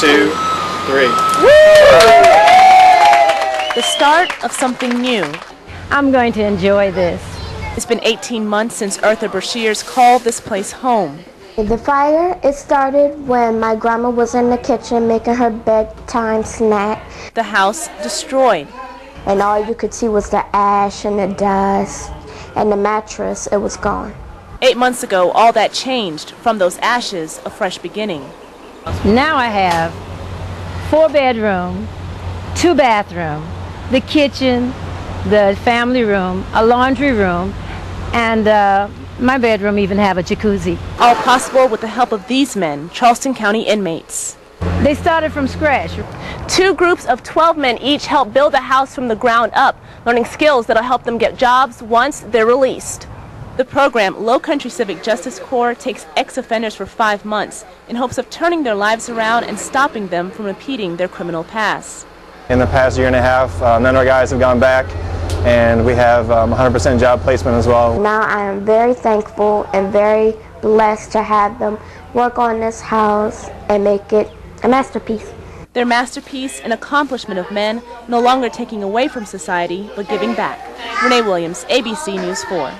two, three. The start of something new. I'm going to enjoy this. It's been 18 months since Eartha Breshers called this place home. The fire, it started when my grandma was in the kitchen making her bedtime snack. The house destroyed. And all you could see was the ash and the dust and the mattress, it was gone. Eight months ago, all that changed. From those ashes, a fresh beginning. Now I have four bedroom, two bathroom, the kitchen, the family room, a laundry room, and uh, my bedroom even have a jacuzzi. All possible with the help of these men, Charleston County inmates. They started from scratch. Two groups of 12 men each help build a house from the ground up, learning skills that'll help them get jobs once they're released. The program, Lowcountry Civic Justice Corps, takes ex-offenders for five months in hopes of turning their lives around and stopping them from repeating their criminal past. In the past year and a half, uh, none of our guys have gone back, and we have 100% um, job placement as well. Now I am very thankful and very blessed to have them work on this house and make it a masterpiece. Their masterpiece, an accomplishment of men no longer taking away from society, but giving back. Renee Williams, ABC News 4.